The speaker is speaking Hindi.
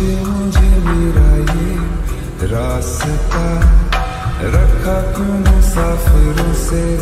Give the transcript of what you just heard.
पूछे मुझे मेरा ये रास्ता रखा क्यों मुसाफिरों से।